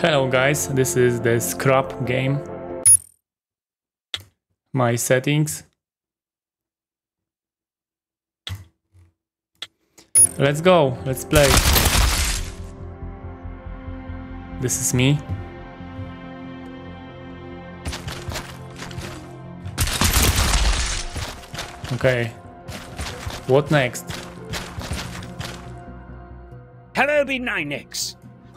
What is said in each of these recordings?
Hello guys, this is the scrap game. My settings. Let's go, let's play. This is me. Okay. What next? Hello,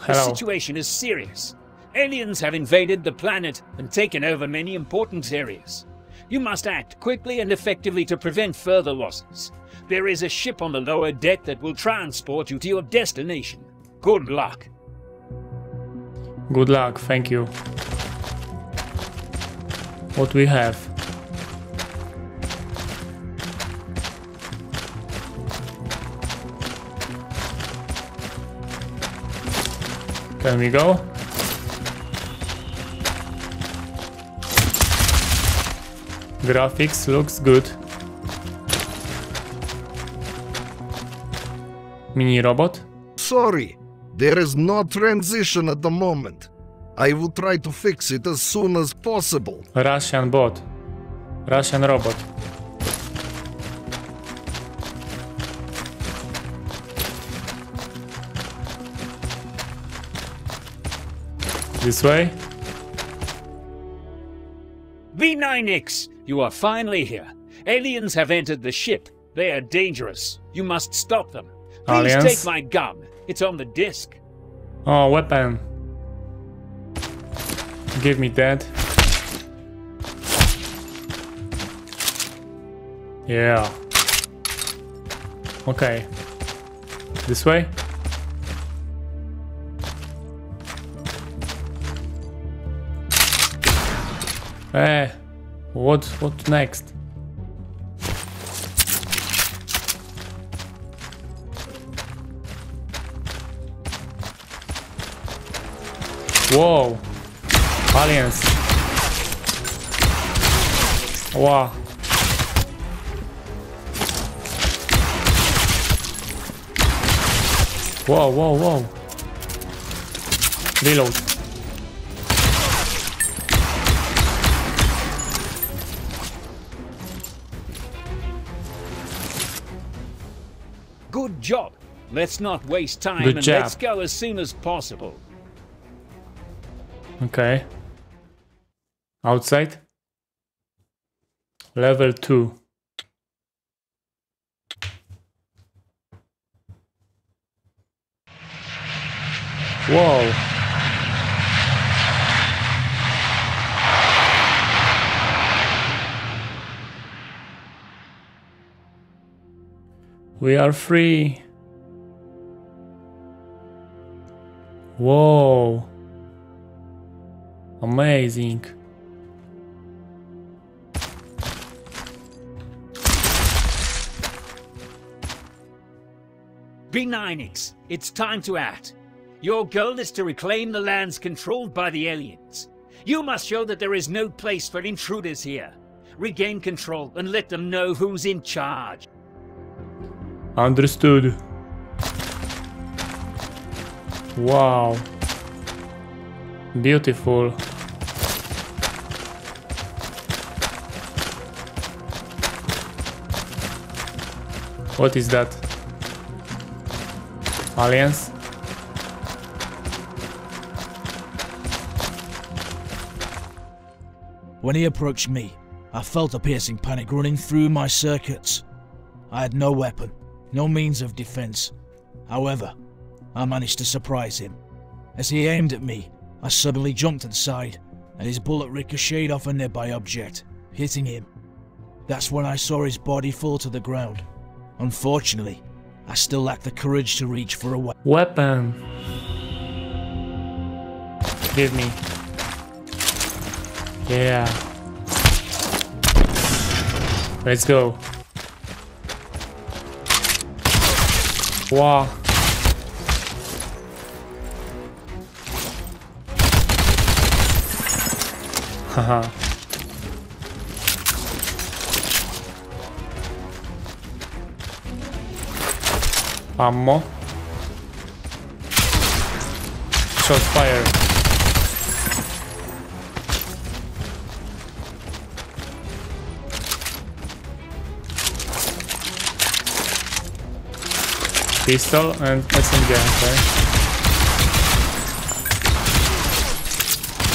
B9X. The situation is serious. Aliens have invaded the planet and taken over many important areas. You must act quickly and effectively to prevent further losses. There is a ship on the lower deck that will transport you to your destination. Good luck. Good luck, thank you. What we have? Can we go? Graphics looks good. Mini robot? Sorry, there is no transition at the moment. I will try to fix it as soon as possible. Russian bot. Russian robot. This way? B9X, you are finally here. Aliens have entered the ship. They are dangerous. You must stop them. Please Aliens? take my gun. It's on the disc. Oh, weapon. Give me that. Yeah. Okay. This way? Eh, what what next? Whoa. Aliens. Wow. Whoa, whoa, whoa. Reload. Let's not waste time Good and job. let's go as soon as possible. Okay. Outside. Level 2. Whoa. We are free. Whoa. Amazing. B9X, it's time to act. Your goal is to reclaim the lands controlled by the aliens. You must show that there is no place for intruders here. Regain control and let them know who's in charge. Understood. Wow. Beautiful. What is that? Aliens? When he approached me, I felt a piercing panic running through my circuits. I had no weapon, no means of defense. However, I managed to surprise him. As he aimed at me, I suddenly jumped aside, and his bullet ricocheted off a nearby object, hitting him. That's when I saw his body fall to the ground. Unfortunately, I still lacked the courage to reach for a weapon. Weapon. Give me. Yeah. Let's go. Wow. Haha. Ammo. Shot fire. Pistol and SMG, okay.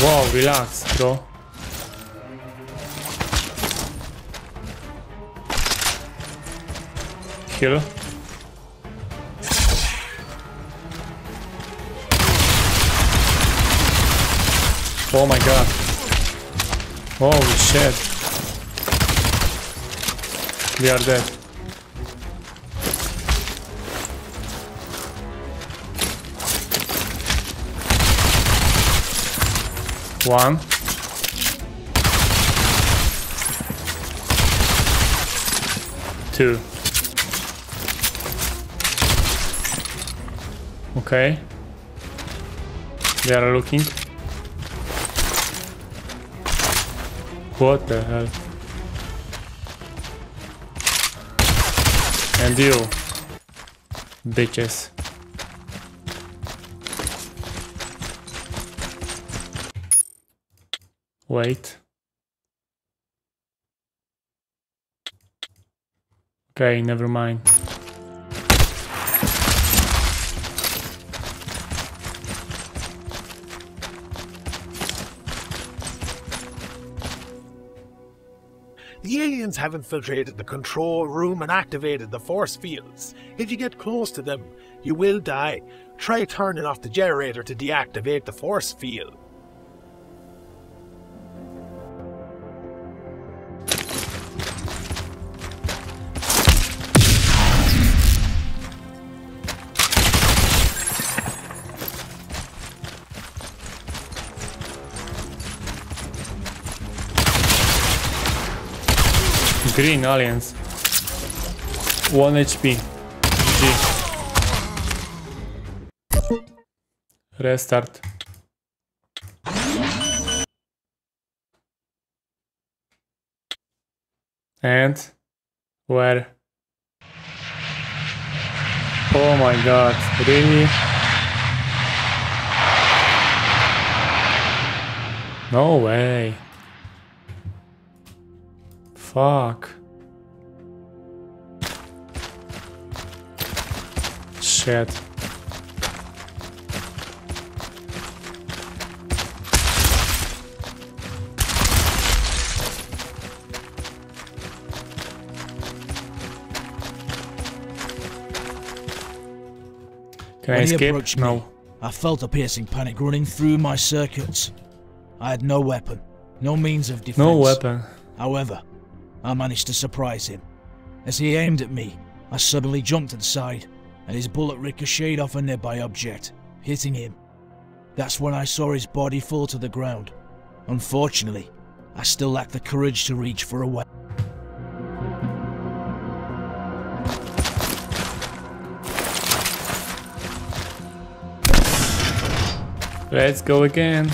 Wow, relax, bro. Kill. Oh my god. Holy shit. We are dead. One. Two. Okay. They are looking. What the hell? And you. Bitches. Wait. Okay, never mind. The aliens have infiltrated the control room and activated the force fields. If you get close to them, you will die. Try turning off the generator to deactivate the force field. Aliens. 1 HP. Restart. And where? Oh my god, really? No way. Fuck. Shit. Can I When he escape? approached me, I felt a piercing panic running through my circuits. I had no weapon, no means of defense. No weapon. However, I managed to surprise him. As he aimed at me, I suddenly jumped aside, and his bullet ricocheted off a nearby object, hitting him. That's when I saw his body fall to the ground. Unfortunately, I still lacked the courage to reach for a weapon. Let's go again.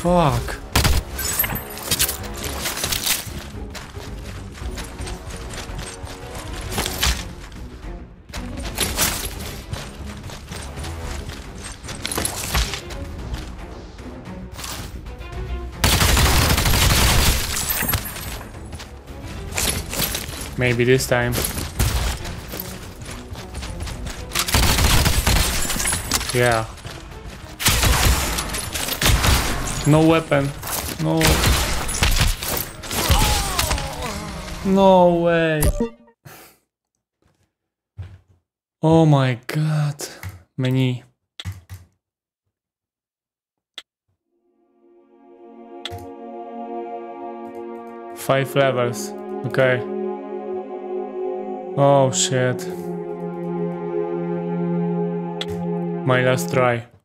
Fuck. Maybe this time. Yeah. No weapon. No. No way. Oh my god. Many. Five levels. Okay. Oh shit. My last try.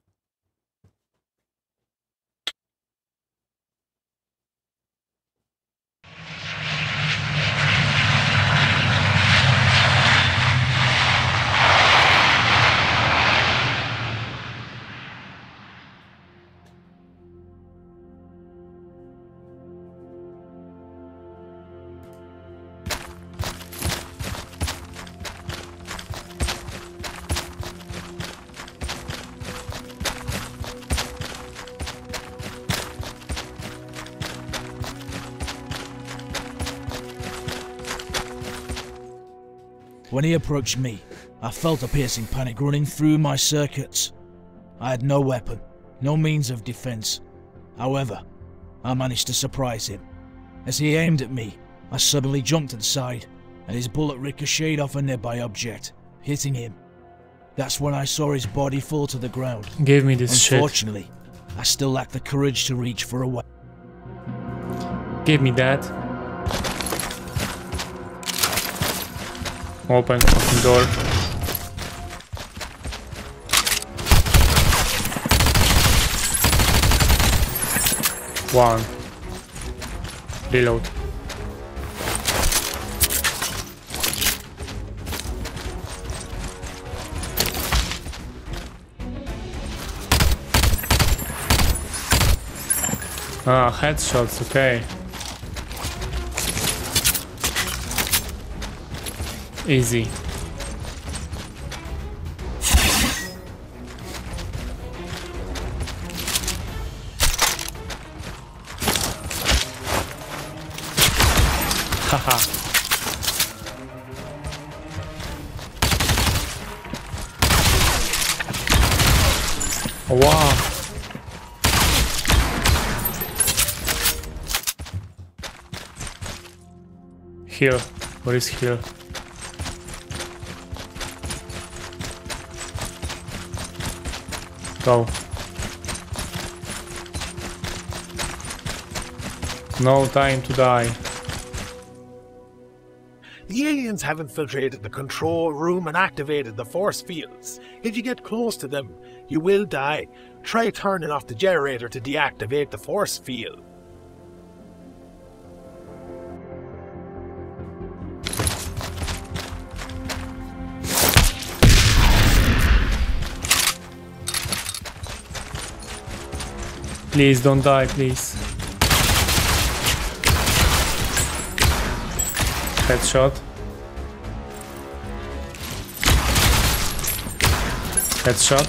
When he approached me, I felt a piercing panic running through my circuits. I had no weapon, no means of defense. However, I managed to surprise him. As he aimed at me, I suddenly jumped to the side, and his bullet ricocheted off a nearby object, hitting him. That's when I saw his body fall to the ground. Give me this shit. Unfortunately, I still lack the courage to reach for a weapon. Give me that. Open fucking door. One. Reload. Ah, headshots, okay. Easy. Haha. Wow. Here. What is here? Go. No time to die. The aliens have infiltrated the control room and activated the force fields. If you get close to them, you will die. Try turning off the generator to deactivate the force field. Please don't die, please. Headshot. Headshot.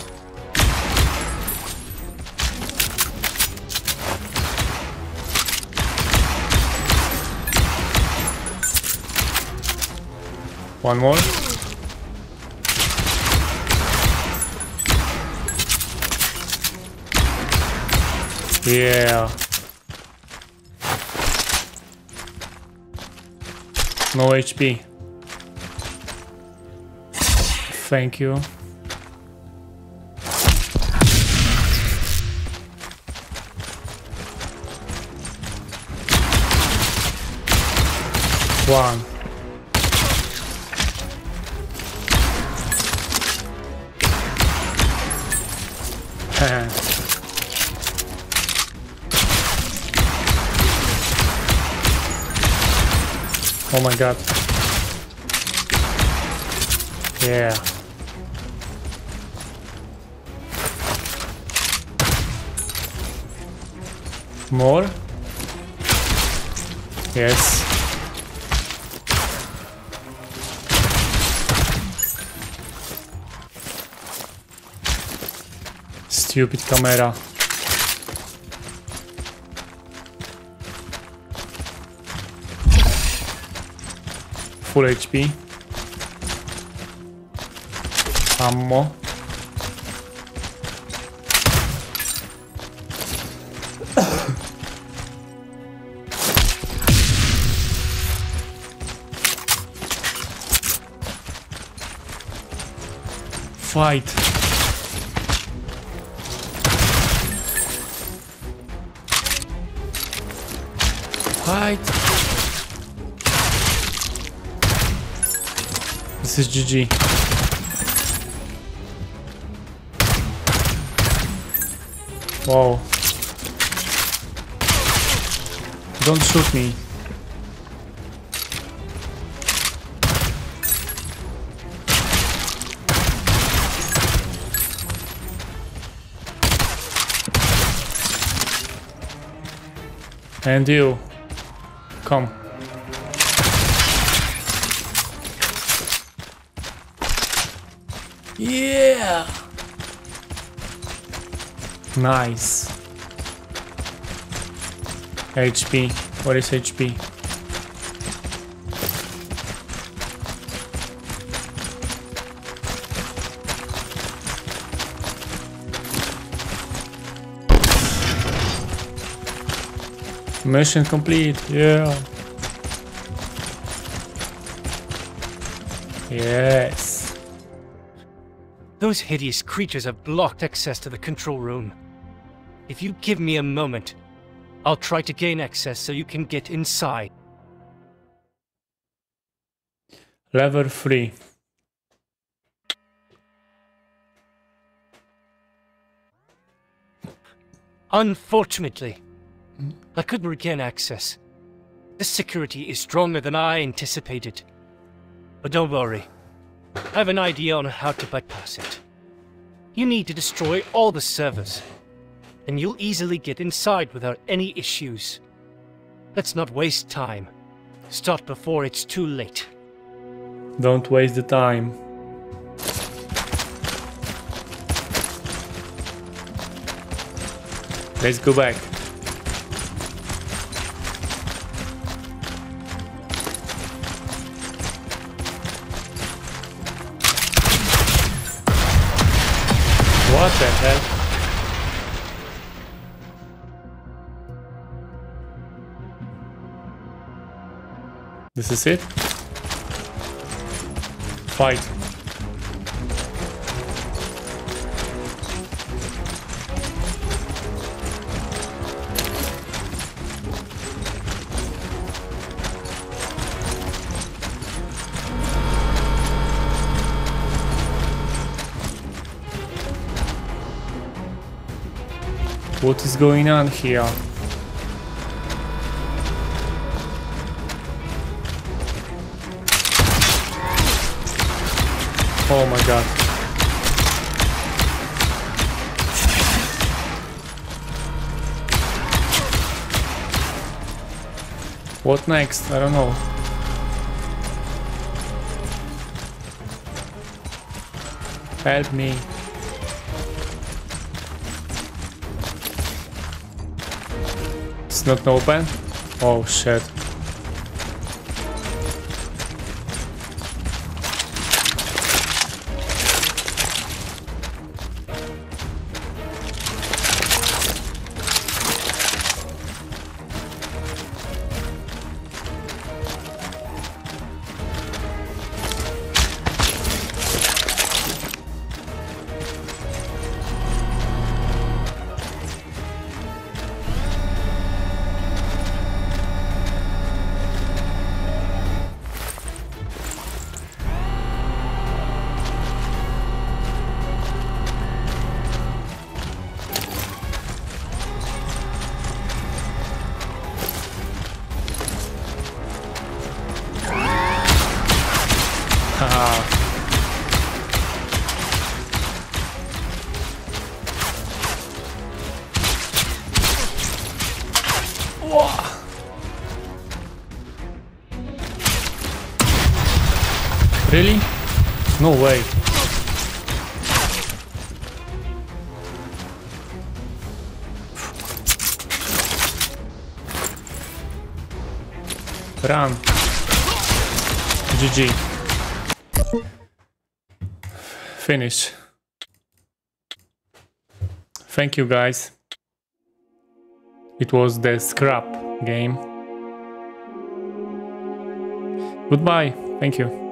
One more. Yeah. No HP. Thank you. One. Oh my god. Yeah. More? Yes. Stupid camera. Full HP. Ammo. Fight. Fight. This is GG. Wow. Don't shoot me. And you. Come. Yeah! Nice. HP. What is HP? Mission complete, yeah. Yes. Those hideous creatures have blocked access to the control room. If you give me a moment, I'll try to gain access so you can get inside. Level 3. Unfortunately, I couldn't regain access. The security is stronger than I anticipated. But don't worry. I have an idea on how to bypass it. You need to destroy all the servers. and you'll easily get inside without any issues. Let's not waste time. Start before it's too late. Don't waste the time. Let's go back. What the hell? This is it? Fight. What is going on here? Oh my god. What next? I don't know. Help me. Not open? Oh shit. Really? No way. Run. GG. Finish. Thank you guys. It was the scrap game. Goodbye. Thank you.